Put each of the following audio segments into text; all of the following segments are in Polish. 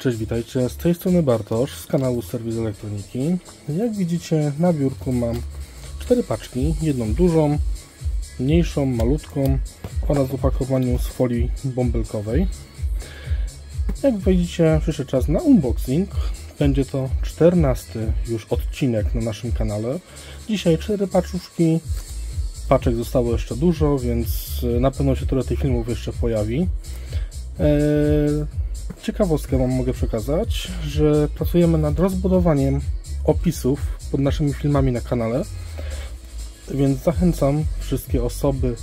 Cześć, witajcie. Z tej strony Bartosz z kanału Serwis Elektroniki. Jak widzicie na biurku mam cztery paczki. Jedną dużą, mniejszą, malutką oraz w opakowaniu z folii bąbelkowej. Jak widzicie przyszedł czas na unboxing. Będzie to 14 już odcinek na naszym kanale. Dzisiaj cztery paczuszki. Paczek zostało jeszcze dużo, więc na pewno się tyle tych filmów jeszcze pojawi. Eee, ciekawostkę Wam mogę przekazać, że pracujemy nad rozbudowaniem opisów pod naszymi filmami na kanale, więc zachęcam wszystkie osoby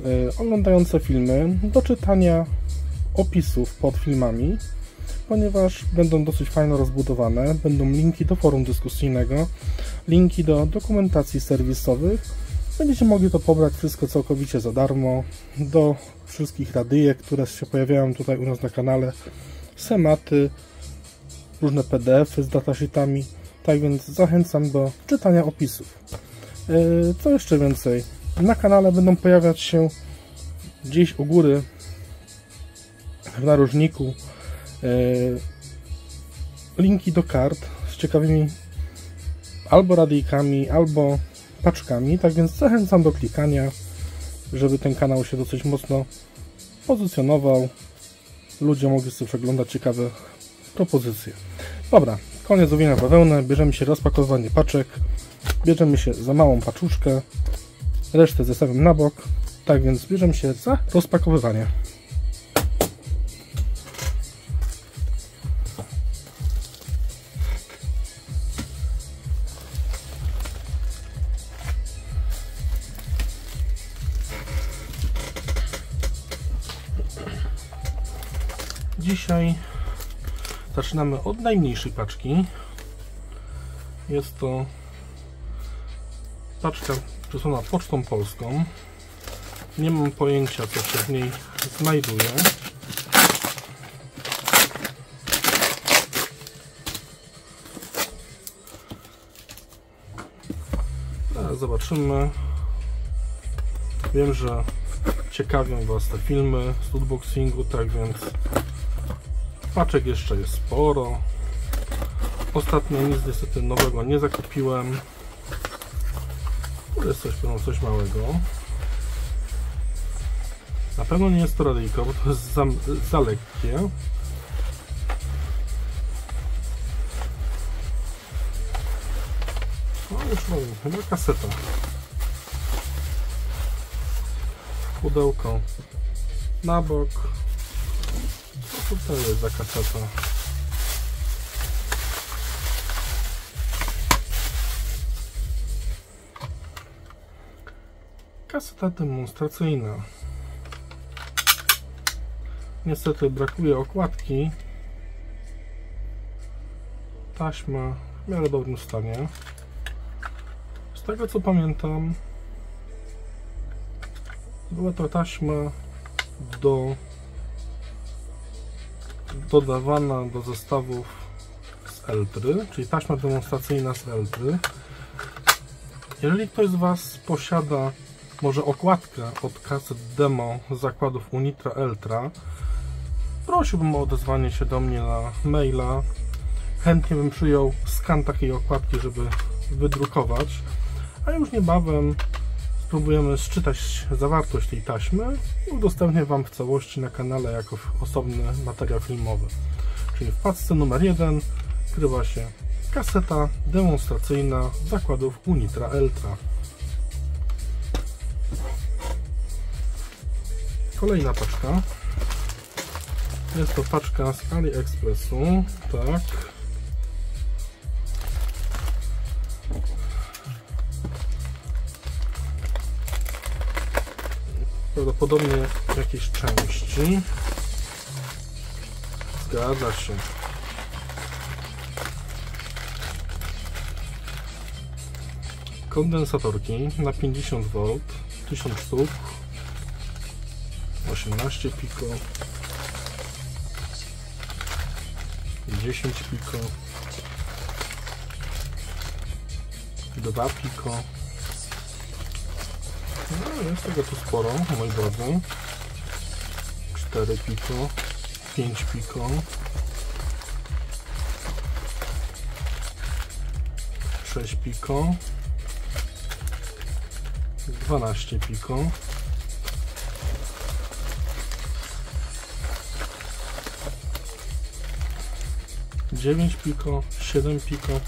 e, oglądające filmy do czytania opisów pod filmami, ponieważ będą dosyć fajnie rozbudowane, będą linki do forum dyskusyjnego, linki do dokumentacji serwisowych, będziecie mogli to pobrać wszystko całkowicie za darmo, do wszystkich radyjek, które się pojawiają tutaj u nas na kanale, schematy, różne PDFy z datasheetami. Tak więc zachęcam do czytania opisów. E, co jeszcze więcej? Na kanale będą pojawiać się gdzieś u góry w narożniku e, linki do kart z ciekawymi albo radyjkami, albo paczkami. Tak więc zachęcam do klikania, żeby ten kanał się dosyć mocno pozycjonował ludzie mogli sobie przeglądać ciekawe propozycje. Dobra, koniec owienia bawełnę, bierzemy się rozpakowywanie paczek, bierzemy się za małą paczuszkę, resztę zestawiam na bok, tak więc bierzemy się za rozpakowywanie. Zaczynamy od najmniejszej paczki. Jest to paczka przysłana pocztą polską. Nie mam pojęcia co się w niej znajduje. Zobaczymy. Wiem, że ciekawią Was te filmy z unboxingu, tak więc Paczek jeszcze jest sporo. Ostatnio nic niestety nowego nie zakupiłem. To jest coś, pewno coś małego. Na pewno nie jest to radyjko, bo to jest za, za lekkie. No już mam, chyba kaseta. Pudełko na bok. Co to jest za kaseta? Kaseta demonstracyjna. Niestety brakuje okładki. Taśma w miarę dobrym stanie. Z tego co pamiętam, była to taśma do dodawana do zestawów z Eltry, czyli taśma demonstracyjna z Eltry. Jeżeli ktoś z Was posiada może okładkę od kaset demo z zakładów Unitra Eltra, prosiłbym o odezwanie się do mnie na maila. Chętnie bym przyjął skan takiej okładki, żeby wydrukować, a już niebawem spróbujemy sczytać zawartość tej taśmy i udostępnię Wam w całości na kanale jako osobny materiał filmowy. Czyli w paczce numer 1 krywa się kaseta demonstracyjna zakładów Unitra Eltra. Kolejna paczka. Jest to paczka z AliExpressu. Tak. Prawdopodobnie jakieś części. Zgadza się. Kondensatorki na 50V, 1000 sztuk, 18 piko, 10 piko, 2 piko, jest tego tu sporo, moi drodzy. 4 piko, 5 piko, 6 piko, 12 piko, 9 piko, 7 piko.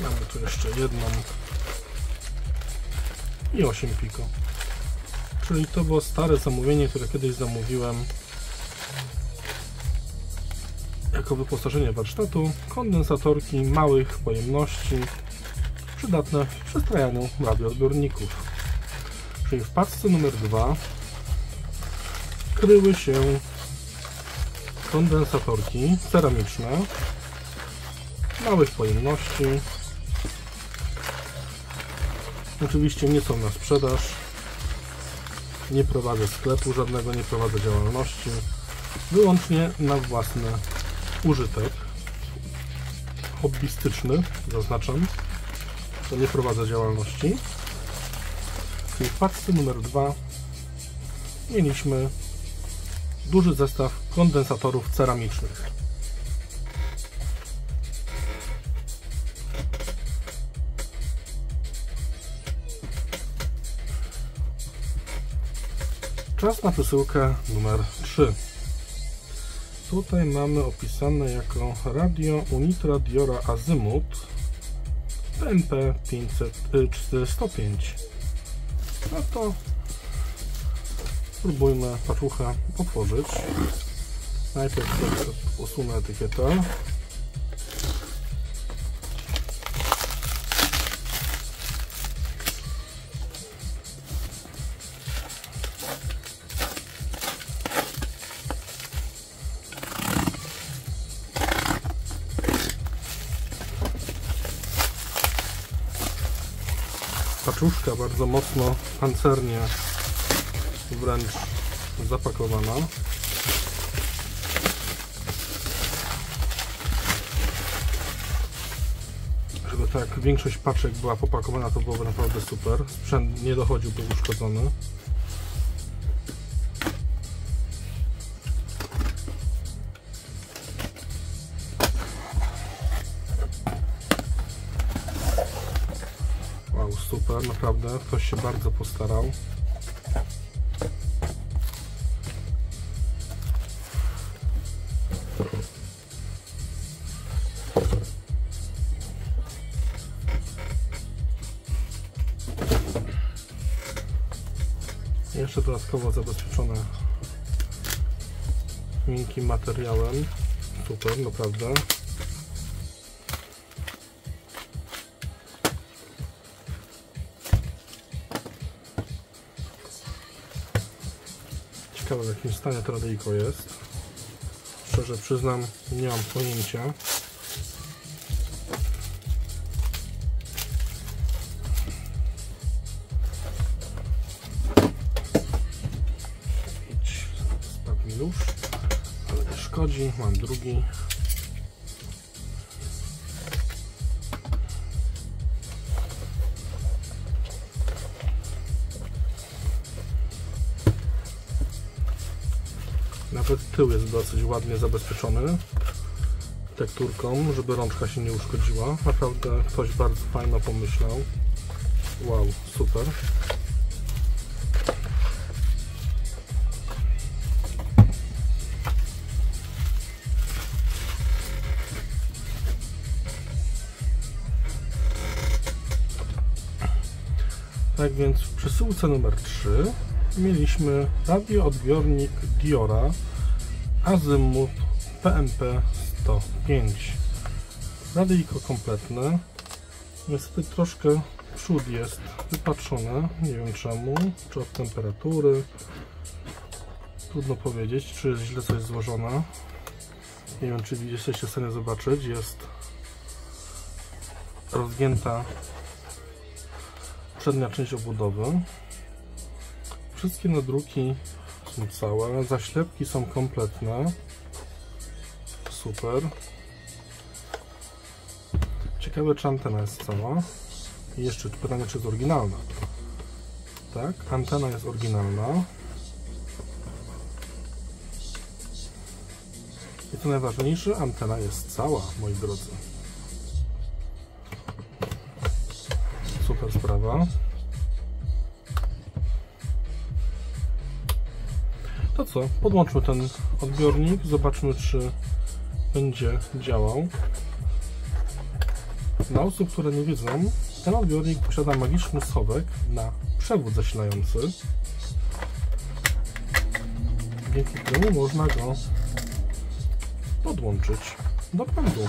Mamy tu jeszcze jedną i 8 piko. Czyli to było stare zamówienie, które kiedyś zamówiłem jako wyposażenie warsztatu. Kondensatorki małych pojemności przydatne w przestrajaniu radioodbiorników. Czyli w paczce numer 2 kryły się kondensatorki ceramiczne małych pojemności. Oczywiście nie są na sprzedaż. Nie prowadzę sklepu żadnego, nie prowadzę działalności. Wyłącznie na własny użytek. Hobbystyczny, zaznaczam. To nie prowadzę działalności. I w paczce numer 2 mieliśmy duży zestaw kondensatorów ceramicznych. Czas na przesyłkę numer 3. Tutaj mamy opisane jako radio Unitra Diora Azymut PMP 500, 405. No to spróbujmy paczuchę otworzyć. Najpierw usunę etykietę. Paczuszka bardzo mocno pancernie wręcz zapakowana. Żeby tak większość paczek była popakowana, to byłoby naprawdę super. Sprzęt nie dochodziłby uszkodzony. Naprawdę. Ktoś się bardzo postarał. Jeszcze dodatkowo zabezpieczone miękkim materiałem. Super, naprawdę. W jakim stanie to radyjko jest. Szczerze przyznam, nie mam pojęcia. Spadł mi ale szkodzi, mam drugi. Nawet tył jest dosyć ładnie zabezpieczony tekturką, żeby rączka się nie uszkodziła. Naprawdę ktoś bardzo fajno pomyślał. Wow, super. Tak więc w przesyłce numer 3 mieliśmy radioodbiornik Diora Azymut PMP 105 radyjko kompletne. Niestety troszkę przód jest wypatrzony nie wiem czemu. Czy od temperatury? Trudno powiedzieć czy jest źle coś złożone. Nie wiem czy jesteście w stanie zobaczyć. Jest rozgięta przednia część obudowy. Wszystkie nadruki są całe, zaślepki są kompletne. Super. Ciekawe czy antena jest cała. I jeszcze pytanie czy jest oryginalna. Tak, antena jest oryginalna. I co najważniejsze, antena jest cała, moi drodzy. super sprawa. Co, podłączmy ten odbiornik, zobaczmy czy będzie działał. Dla osób, które nie wiedzą, ten odbiornik posiada magiczny schowek na przewód zasilający. Dzięki któremu można go podłączyć do prądu.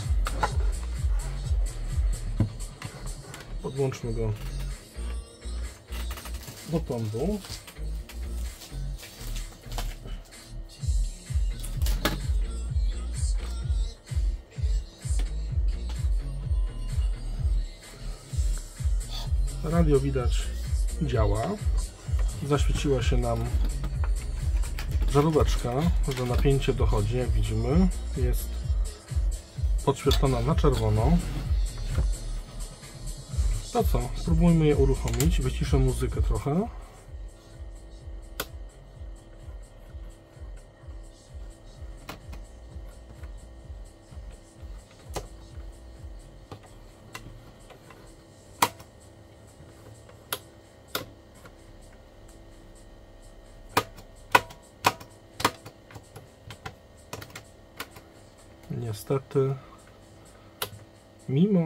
Podłączmy go do prądu. Radio widać działa. Zaświeciła się nam żaróweczka, że napięcie dochodzi, jak widzimy. Jest podświetlona na czerwono. To co? Spróbujmy je uruchomić. Wyciszę muzykę trochę. Niestety, mimo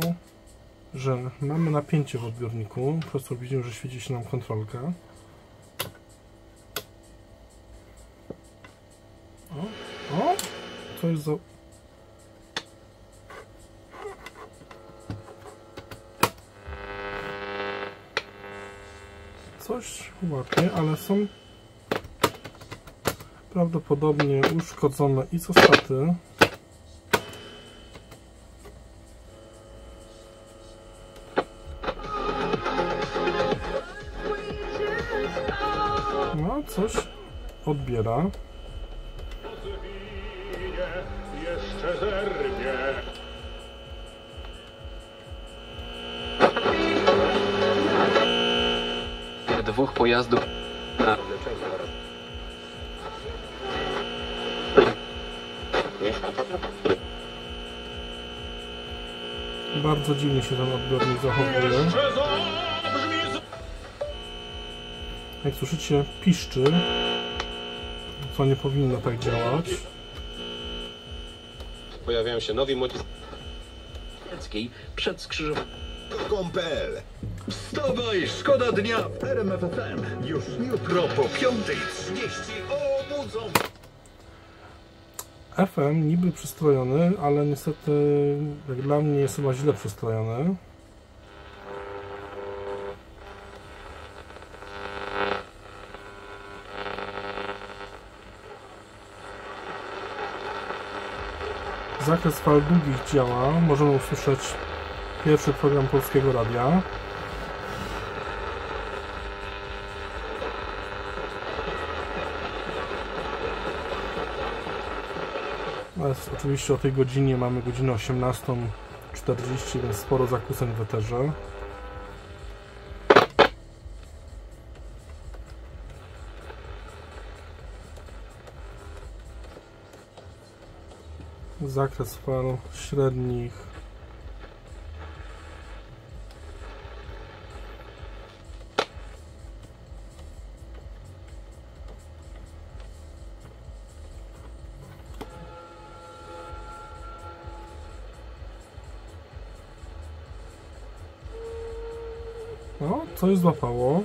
że mamy napięcie w odbiorniku, przez co widzimy, że świeci się nam kontrolka. O, o, co jest za... Coś łapie, ale są prawdopodobnie uszkodzone izostaty. Odbiera. Dwóch pojazdów na Bardzo dziwnie się ten odbiornik zachowuje. Jak słyszycie, piszczy, co nie powinno tak działać. Pojawiają się nowi młodzi przed skrzyżowaniem. Com.pl Wstawaj, szkoda dnia w RMF FM. Już jutro po 5.30 obudzą. FM niby przystrojony, ale niestety jak dla mnie jest chyba źle przystrojony. Zakres fal długich działa. Możemy usłyszeć pierwszy program Polskiego Radia. Natomiast oczywiście o tej godzinie mamy godzinę 18.40, więc sporo zakłóceń w eterze. Zakres fal średnich No, coś złapało.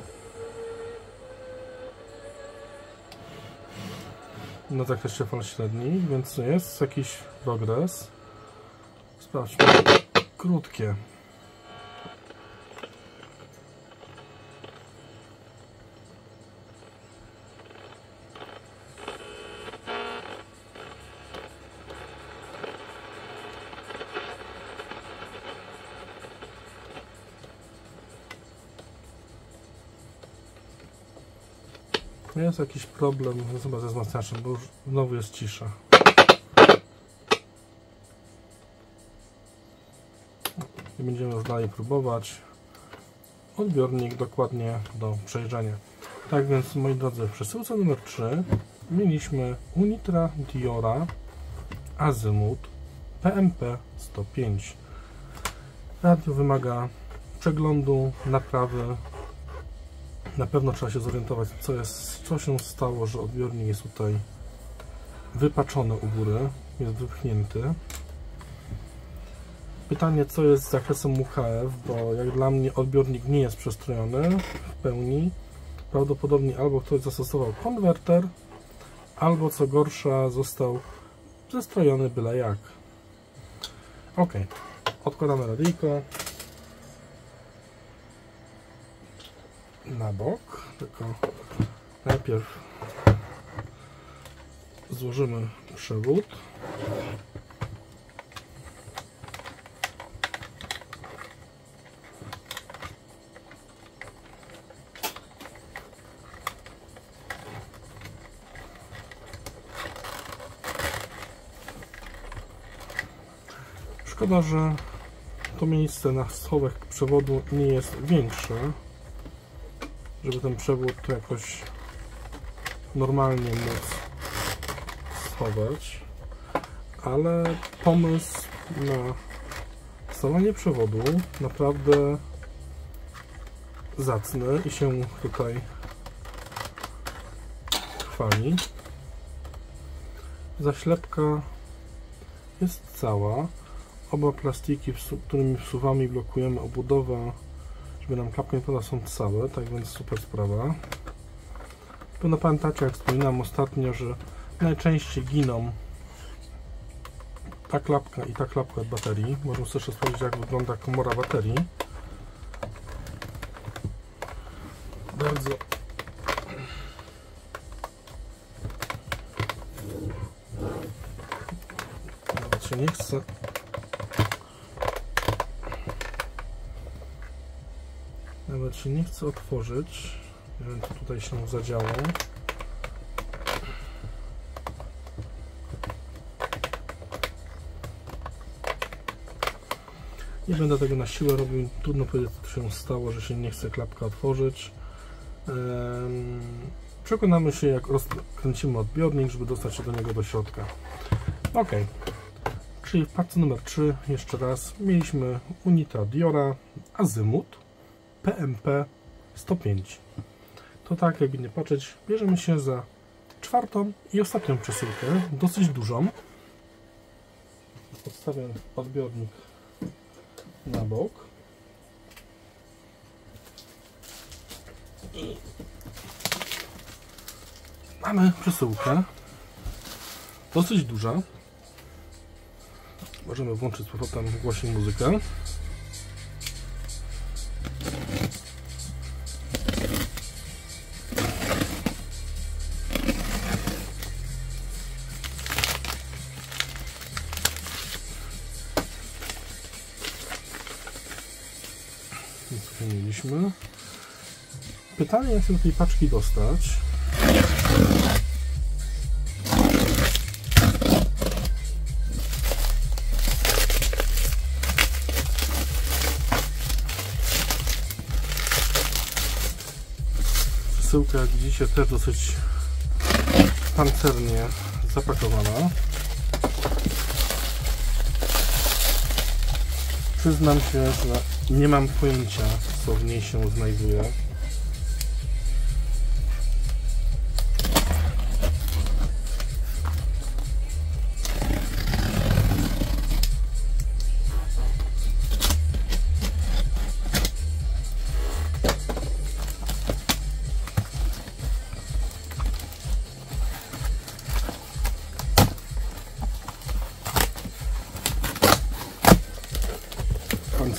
Na zakresie fal średnich, więc jest jakiś progres. Sprawdźmy. Krótkie. Jest jakiś problem chyba ze wzmacniaczem, bo już znowu jest cisza. I będziemy już dalej próbować. Odbiornik dokładnie do przejrzenia. Tak więc, moi drodzy, w przesyłce numer 3 mieliśmy Unitra Diora Azymut PMP 105. Radio wymaga przeglądu, naprawy. Na pewno trzeba się zorientować, co, jest, co się stało, że odbiornik jest tutaj wypaczony u góry, jest wypchnięty. Pytanie, co jest z zakresem UHF, bo jak dla mnie odbiornik nie jest przestrojony w pełni. Prawdopodobnie albo ktoś zastosował konwerter, albo co gorsza został zestrojony byle jak. Ok, odkładamy radyjko na bok, tylko najpierw złożymy przewód. Szkoda, że to miejsce na schowek przewodu nie jest większe, żeby ten przewód jakoś normalnie móc schować, ale pomysł na stosowanie przewodu naprawdę zacny i się tutaj chwali. Zaślepka jest cała. Oba plastiki, którymi wsuwamy i blokujemy obudowę, żeby nam klapka nie są całe, tak więc super sprawa. Pewno pamiętacie, jak wspominałem ostatnio, że najczęściej giną ta klapka i ta klapka od baterii. Możemy sobie jeszcze sprawdzić, jak wygląda komora baterii. Bardzo się nie chce. Nie chce otworzyć. Nie wiem, co tutaj się zadziało. Nie będę tego na siłę robił. Trudno powiedzieć, co się stało, że się nie chce klapka otworzyć. Przekonamy się, jak rozkręcimy odbiornik, żeby dostać się do niego do środka. Ok. Czyli w paczce numer 3, jeszcze raz, mieliśmy Unita Diora Azymut PMP 105. To tak, jakby nie patrzeć, bierzemy się za czwartą i ostatnią przesyłkę, dosyć dużą. Odstawiam odbiornik na bok. I mamy przesyłkę. Dosyć duża. Możemy włączyć z powrotem głośniej muzykę. Jak się do tej paczki dostać. Przesyłka, jak widzicie, też dosyć pancernie zapakowana. Przyznam się, że nie mam pojęcia, co w niej się znajduje.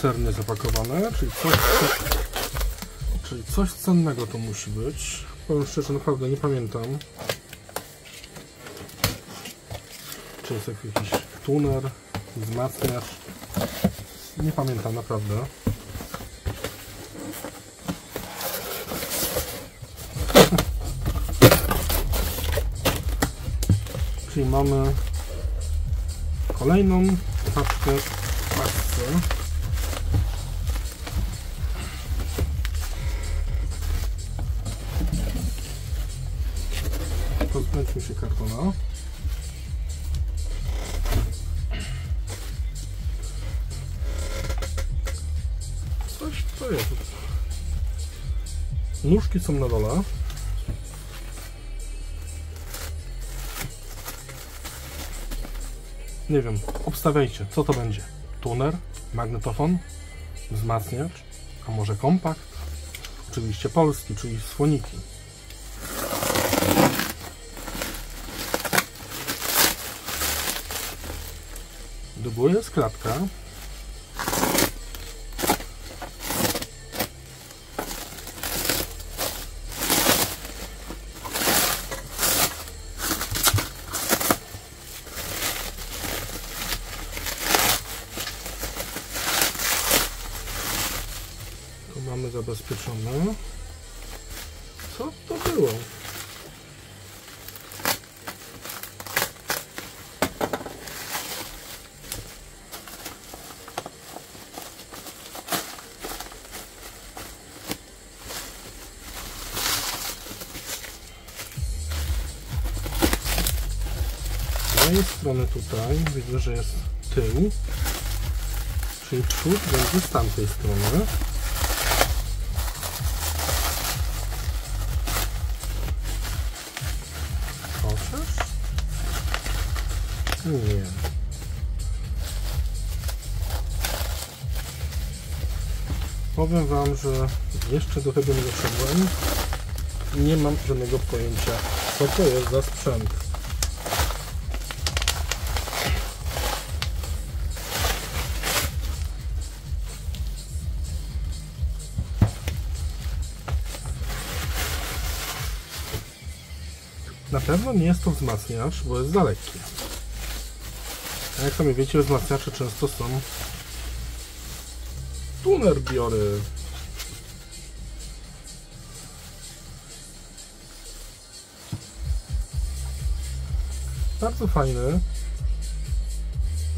Pancernie zapakowane, czyli coś, co, czyli coś cennego to musi być. Powiem szczerze, naprawdę nie pamiętam. Czy jest jakiś tuner, wzmacniacz. Nie pamiętam naprawdę. Czyli mamy kolejną paczkę w paczce. Pozbędźmy się kartona. Coś, co Nóżki są na dole. Nie wiem, obstawiajcie, co to będzie. Tuner, magnetofon, wzmacniacz, a może kompakt? Oczywiście polski, czyli słoniki. Góry jest klatka. Tu mamy zabezpieczone. Co to było? Tutaj widzę, że jest tył, czyli przód będzie z tamtej strony. Chociaż? Nie. Powiem Wam, że jeszcze do tego nie doszedłem. Nie mam żadnego pojęcia, co to jest za sprzęt. Pewno nie jest to wzmacniacz, bo jest za lekkie. A jak sami wiecie, wzmacniacze często są tuner biory. Bardzo fajny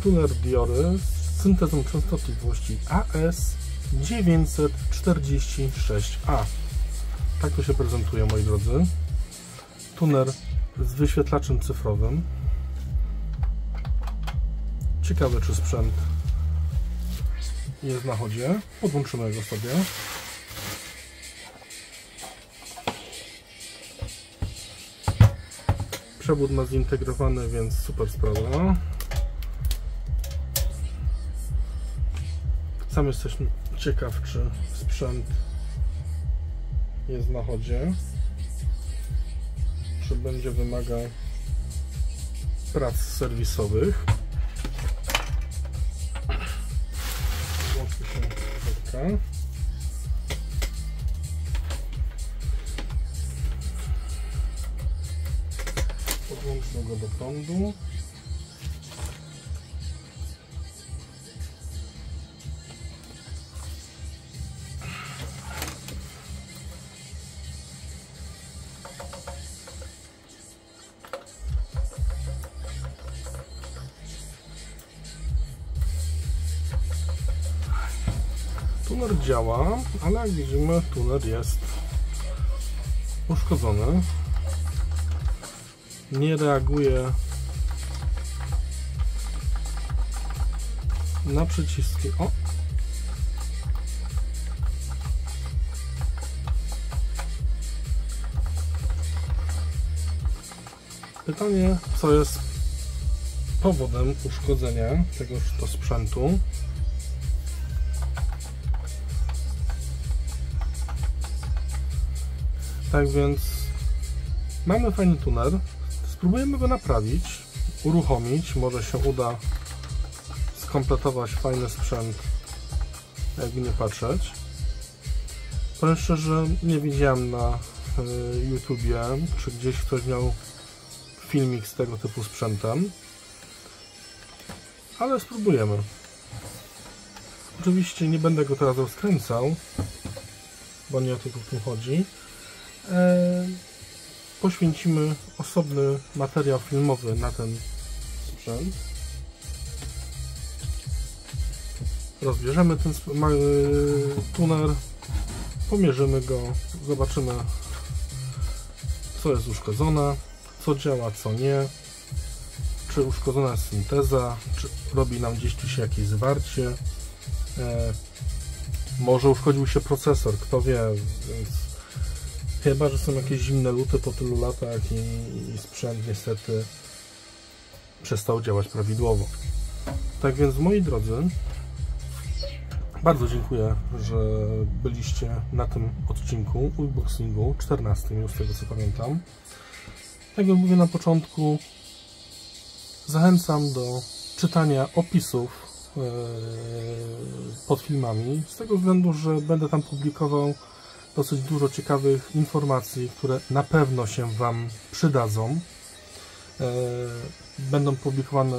tuner diory z syntezą częstotliwości AS946A. Tak to się prezentuje, moi drodzy tuner z wyświetlaczem cyfrowym. Ciekawe, czy sprzęt jest na chodzie. Podłączymy go sobie. Przewód ma zintegrowany, więc super sprawa. Sam jesteśmy ciekaw, czy sprzęt jest na chodzie czy będzie wymagał prac serwisowych. Włączmy się kropka. Podłączmy go do prądu. Działa, ale jak widzimy tuner jest uszkodzony. Nie reaguje na przyciski. O! Pytanie, co jest powodem uszkodzenia tegoż to sprzętu. Tak więc mamy fajny tuner. Spróbujemy go naprawić, uruchomić. Może się uda skompletować fajny sprzęt, jakby nie patrzeć. Powiem szczerze, nie widziałem na y, YouTubie, czy gdzieś ktoś miał filmik z tego typu sprzętem. Ale spróbujemy. Oczywiście nie będę go teraz rozkręcał, bo nie o to tu chodzi. E, poświęcimy osobny materiał filmowy na ten sprzęt. Rozbierzemy ten y, tuner, pomierzymy go, zobaczymy co jest uszkodzone, co działa, co nie, czy uszkodzona jest synteza, czy robi nam gdzieś tu się jakieś zwarcie. E, może uszkodził się procesor, kto wie, więc Chyba, że są jakieś zimne luty po tylu latach i, i sprzęt niestety przestał działać prawidłowo. Tak więc moi drodzy, bardzo dziękuję, że byliście na tym odcinku unboxingu 14 już z tego co pamiętam. Tak jak mówię na początku, zachęcam do czytania opisów e, pod filmami, z tego względu, że będę tam publikował dosyć dużo ciekawych informacji, które na pewno się Wam przydadzą. E, Będą publikowane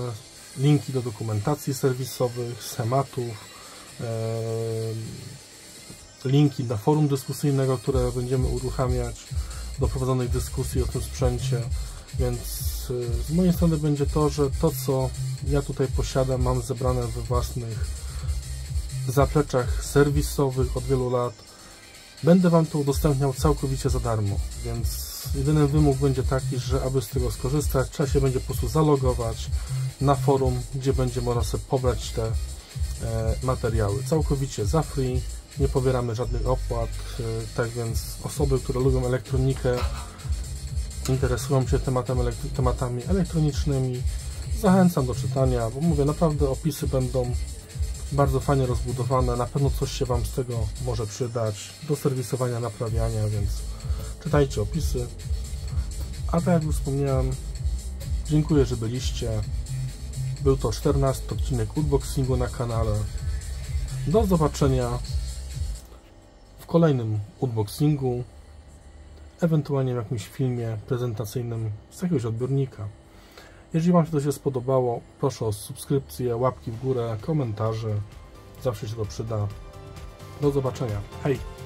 linki do dokumentacji serwisowych, schematów, e, linki na forum dyskusyjnego, które będziemy uruchamiać do prowadzonej dyskusji o tym sprzęcie. Więc e, z mojej strony będzie to, że to co ja tutaj posiadam, mam zebrane we własnych zapleczach serwisowych od wielu lat. Będę Wam to udostępniał całkowicie za darmo, więc jedyny wymóg będzie taki, że aby z tego skorzystać, trzeba się będzie po prostu zalogować na forum, gdzie będzie można sobie pobrać te e, materiały. Całkowicie za free, nie pobieramy żadnych opłat, e, tak więc osoby, które lubią elektronikę, interesują się tematem tematami elektronicznymi, zachęcam do czytania, bo mówię, naprawdę opisy będą bardzo fajnie rozbudowane, na pewno coś się Wam z tego może przydać do serwisowania, naprawiania, więc czytajcie opisy. A tak jak już wspomniałem, dziękuję, że byliście. Był to 14 odcinek unboxingu na kanale. Do zobaczenia w kolejnym unboxingu, ewentualnie w jakimś filmie prezentacyjnym z jakiegoś odbiornika. Jeżeli Wam się to się spodobało, proszę o subskrypcję, łapki w górę, komentarze. Zawsze się to przyda. Do zobaczenia. Hej!